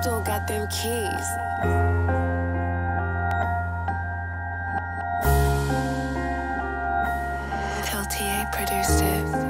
Still got them keys. LTA produced it.